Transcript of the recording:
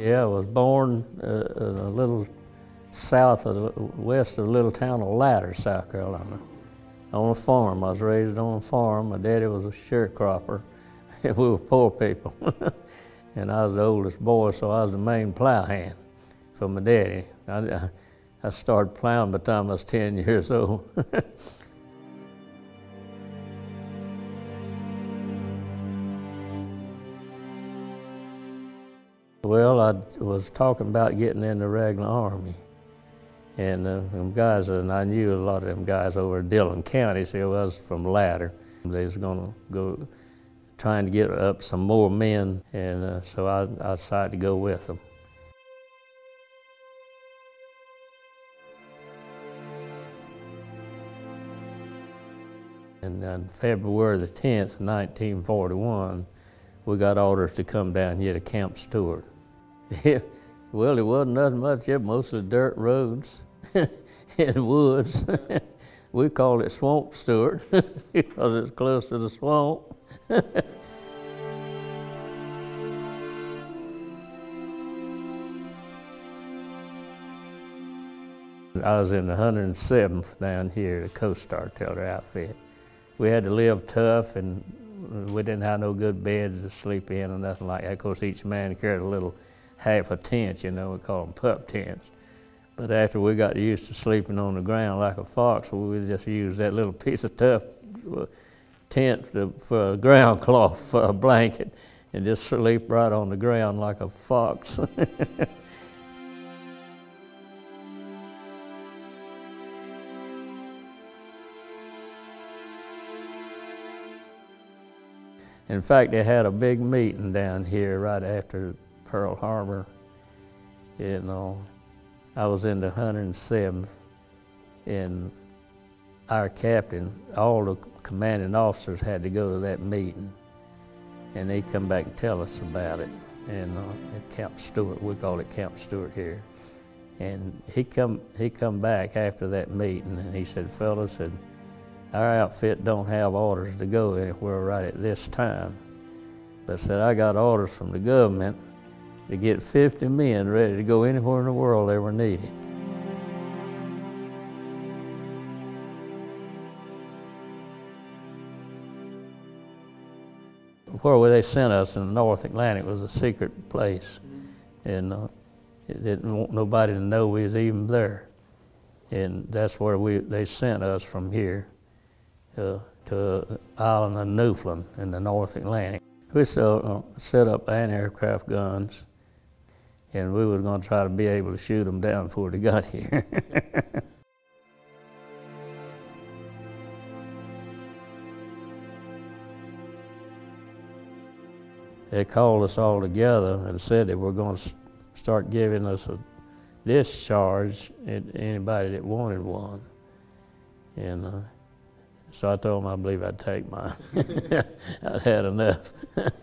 Yeah, I was born uh, in a little south of the, west of the little town of Latta, South Carolina, on a farm. I was raised on a farm. My daddy was a sharecropper. we were poor people. and I was the oldest boy, so I was the main plow hand for my daddy. I, I started plowing by the time I was 10 years old. well, I was talking about getting in the regular army. And uh, them guys, and I knew a lot of them guys over in Dillon County, so I was from Latta. They was gonna go trying to get up some more men, and uh, so I, I decided to go with them. And on February the 10th, 1941, we got orders to come down here to Camp Stewart. well, it wasn't nothing much, yeah, mostly dirt roads and woods. we called it Swamp Stewart because it's close to the swamp. I was in the 107th down here, the Coast Artillery outfit. We had to live tough and we didn't have no good beds to sleep in or nothing like that. Of course, each man carried a little half a tent, you know, we call them pup tents. But after we got used to sleeping on the ground like a fox, we just use that little piece of tough uh, tent to, for a ground cloth for a blanket and just sleep right on the ground like a fox. In fact, they had a big meeting down here right after Pearl Harbor. You know, I was in the 107th, and our captain, all the commanding officers had to go to that meeting, and they come back and tell us about it. And uh, at Camp Stewart, we call it Camp Stewart here. And he come he come back after that meeting, and he said, "Fellas, said." Our outfit don't have orders to go anywhere right at this time. But said, I got orders from the government to get 50 men ready to go anywhere in the world they were needed. Where they sent us in the North Atlantic was a secret place. And uh, didn't want nobody to know we was even there. And that's where we, they sent us from here to, to island of Newfoundland in the North Atlantic. We uh, set up anti-aircraft guns, and we were going to try to be able to shoot them down before they got here. they called us all together and said they were going to start giving us a discharge at anybody that wanted one. And uh, so I told them I believe I'd take mine. I'd had enough.